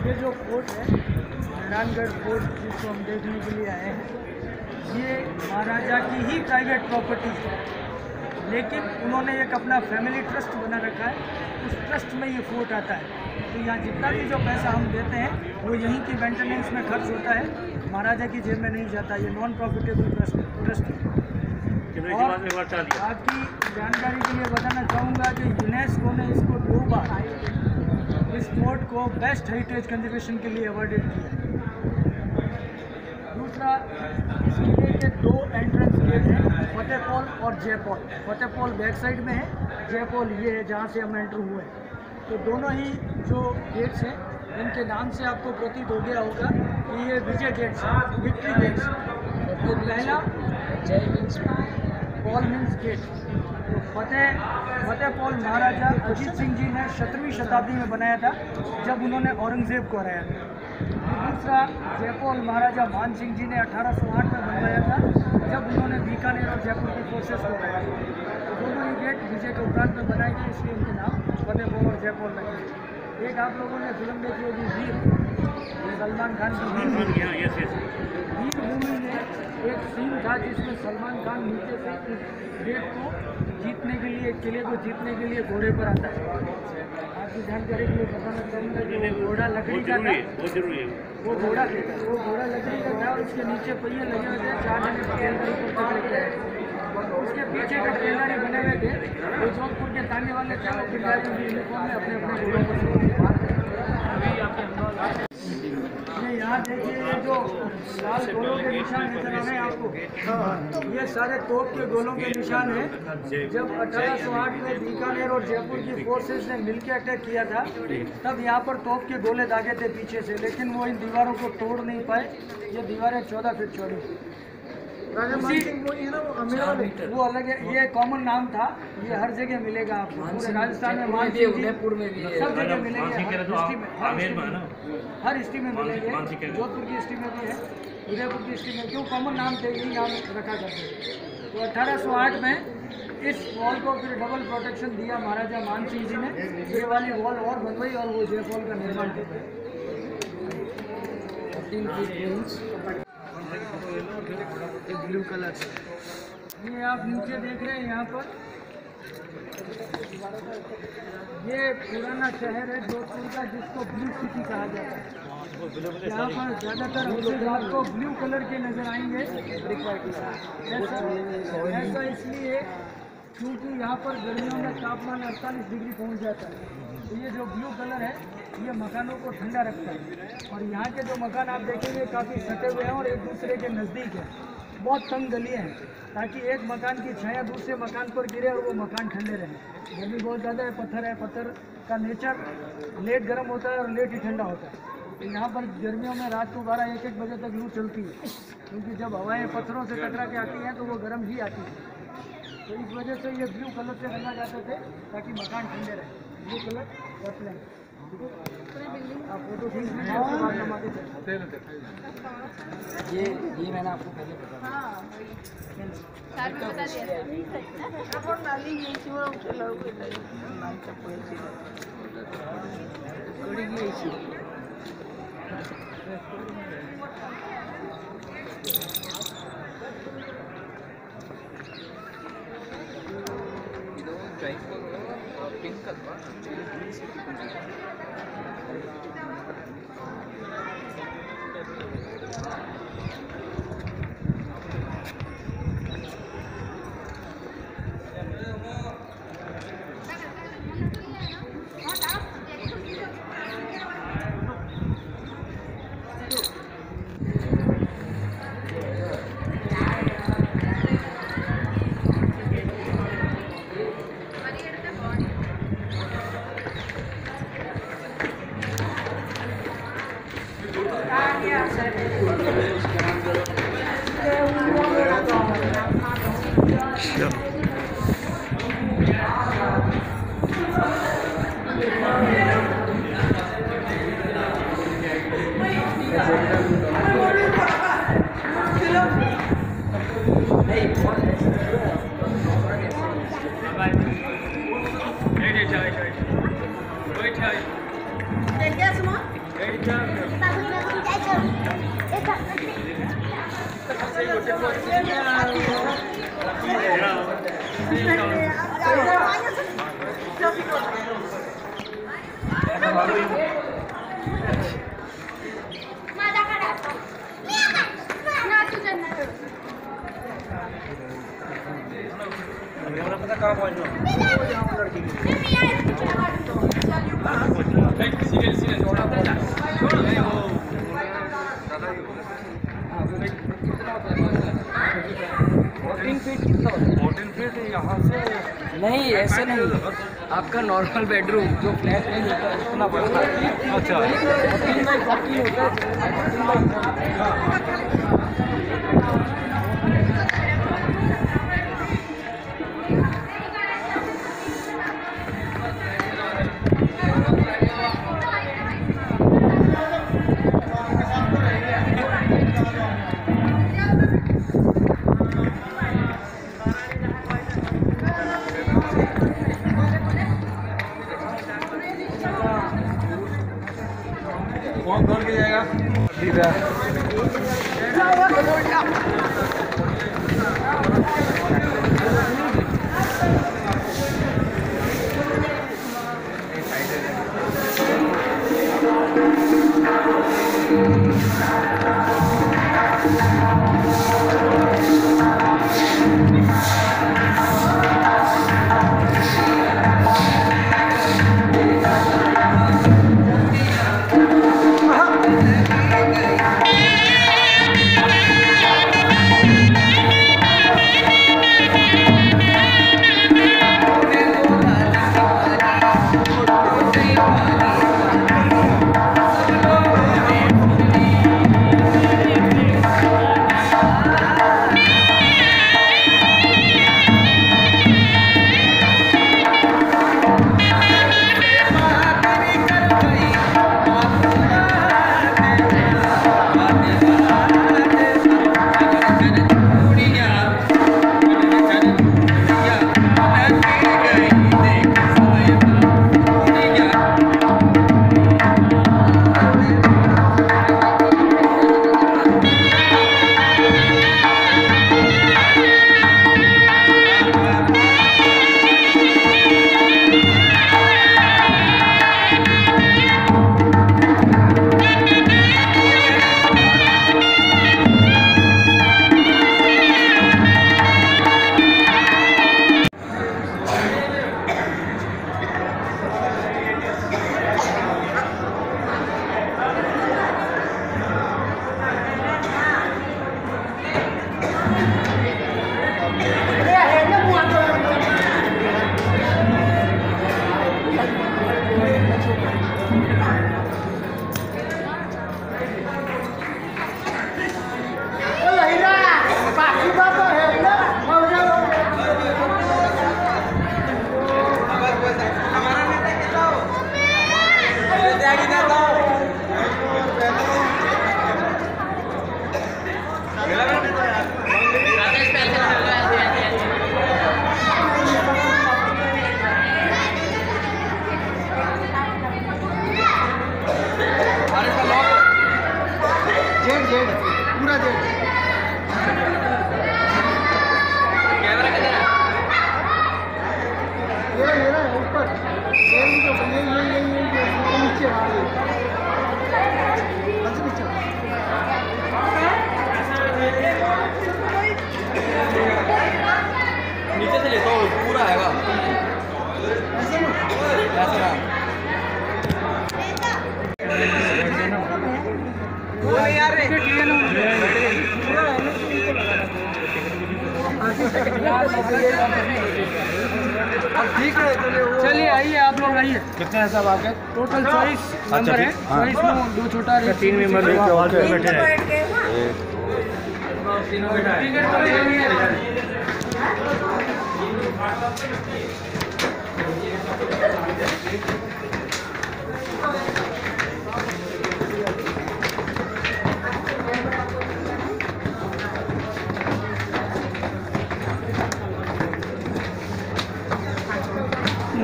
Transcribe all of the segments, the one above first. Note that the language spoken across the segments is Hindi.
ये जो फोर्ट है नारायणगढ़ फोर्ट जिसको हम देखने के लिए आए हैं ये महाराजा की ही प्राइवेट प्रॉपर्टी है। लेकिन उन्होंने एक अपना फैमिली ट्रस्ट बना रखा है। उस ट्रस्ट में ये फोर्ट आता है। तो यहाँ जितना भी जो पैसा हम देते हैं वो यहीं की मेंटेनेंस में खर्च होता है। महाराजा की जेब में नहीं जाता। ये नॉन प्रॉफिटेबल ट्रस्ट ट्रस्ट है और आपकी जानकारी के लिए बताना चाहूँगा कि यूनेस्को ने इसको दो बार इस फोर्ट को बेस्ट हेरिटेज कंजर्वेशन के लिए अवार्डेड किया है। दूसरा इसके लिए के दो एंट्रेंस गेट हैं फतेहपोल और जयपोल फतेहपोल बैक साइड में है जयपोल ये है जहाँ से हम एंटर हुए हैं। तो दोनों ही जो गेट्स हैं इनके नाम से आपको प्रतीत हो गया होगा कि ये विजय गेट्स हैं विक्ट्री गेट्स तो पहला, जय मीन्स पॉल मीन्स गेट तो फतेह फतेह पॉल महाराजा अजीत सिंह जी ने सत्रहवीं शताब्दी में बनाया था, जब उन्होंने औरंगज़ेब को हराया था। दूसरा जयपोल महाराजा मान सिंह जी ने 1808 में बनवाया था जब उन्होंने बीकानेर और जयपुर की फोर्सेस को हराया। तो दोनों ही गेट विजय के उपरांत में बनाए गए इसलिए इनके नाम फतेहपोल और जयपोल में एक आप लोगों ने फ़िल्म देखी होगी वीर। ये सलमान खान की वीर हाँ, वीर मूवी में एक सीन था जिसमें सलमान खान नीचे से इस गेट को जीतने के लिए किले को जीतने के लिए घोड़े पर आता है। आपकी जानकारी के लिए बताना चाहूँगा कि वो घोड़ा लकड़ी का था। है बहुत ज़रूरी है। वो घोड़ा वो घोड़ा लकड़ी का था और उसके नीचे पहिए लगे हुए थे चार जने पकड़ के आए उसके पीछे का पटेलदारी बने हुए थे वो जोधपुर के ताने वाले थे वो की यूनिफॉर्म में अपने अपने घोड़ों पर यहाँ देखिए ये जो लाल गोलों के निशान नज़र आ रहे हैं आपको। ये सारे तोप के गोलों के निशान हैं। जब 1808 में बीकानेर और जयपुर की फोर्सेस ने मिलकर अटैक किया था, तब यहाँ पर तोप के गोले दागे थे पीछे से, लेकिन वो इन दीवारों को तोड़ नहीं पाए। ये दीवारें चौदह फीट चौड़ी। वो अलग है ये कॉमन नाम था ये हर जगह मिलेगा आपको पूरे राजस्थान में मान सिंह उदयपुर में भी है। सब जगह मिलेंगे तो हर हिस्ट्री में हर आमेर हिस्ट्री में मिलेंगे। जोधपुर की हिस्ट्री में भी है उदयपुर की हिस्ट्री में क्यों कॉमन नाम थे यही नाम रखा करते थे तो 1808 में इस वॉल को फिर डबल प्रोटेक्शन दिया महाराजा मान सिंह जी ने ये वाली वॉल और बनवाई और वो जयपोल का निर्माण किया ब्लू कलर ये आप नीचे देख रहे हैं यहाँ पर। ये पुराना शहर है जोधपुर का, जिसको ब्लू सिटी कहा जाता है। यहाँ पर ज़्यादातर हाउसेज आपको ब्लू कलर के नज़र आएँगे। ऐसा ऐसा इसलिए क्योंकि यहाँ पर गर्मियों में तापमान 48 डिग्री पहुँच जाता है। तो ये जो ब्लू कलर है, ये मकानों को ठंडा रखता है। और यहाँ के जो मकान आप देखेंगे, काफ़ी सटे हुए हैं और एक दूसरे के नज़दीक है। बहुत तंग गलियाँ हैं, ताकि एक मकान की छाया दूसरे मकान पर गिरे और वो मकान ठंडे रहे। गर्मी बहुत ज़्यादा है, पत्थर है, पत्थर का नेचर लेट गर्म होता है और लेट ही ठंडा होता है। तो यहाँ पर गर्मियों में रात को बारह, एक एक बजे तक लू चलती है, क्योंकि जब हवाएँ पत्थरों से टकरा के आती हैं तो वो गर्म ही आती है। तो इस वजह से ये ब्लू कलर से रंगा जाते थे, ताकि मकान ठंडे रहे। ब्लू कलर रफलें आप ये ये मैंने आपको पहले बताया thật quá 是。Kamera kita kamu ऐसे नहीं आपका नॉर्मल बेडरूम जो फ्लैट नहीं होता है उतना बड़ा अच्छा। फोर्टीन बाई होता है। 돼야 돼. चलिए आइए आप लोग आइए। कितने हैं सब आपके? टोटल चौबीस नंबर है। हाँ। चौबीस में दो छोटा और तीन मेंबर बैठे हैं?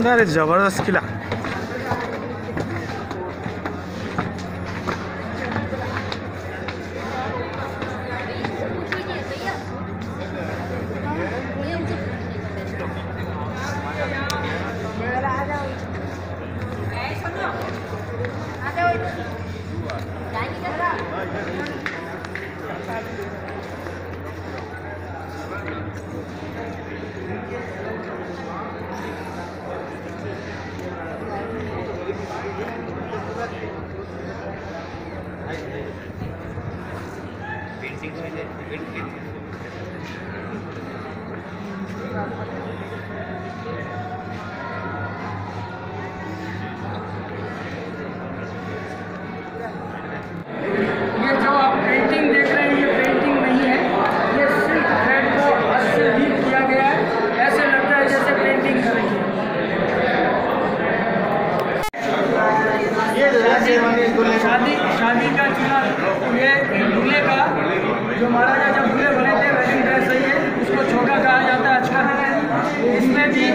That is Jabardast Killa. शादी शादी का चुनाव ये दूल्हे का, जो महाराजा जब दूल्हे बने थे वेडिंग ड्रेस है, उसको छोटा कहा जाता है अच्छा इसमें भी,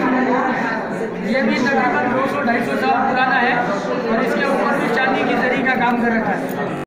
ये भी तकरीबन दो सौ ढाई सौ साल पुराना है, और इसके ऊपर भी चांदी की जरी का काम कर रखा है।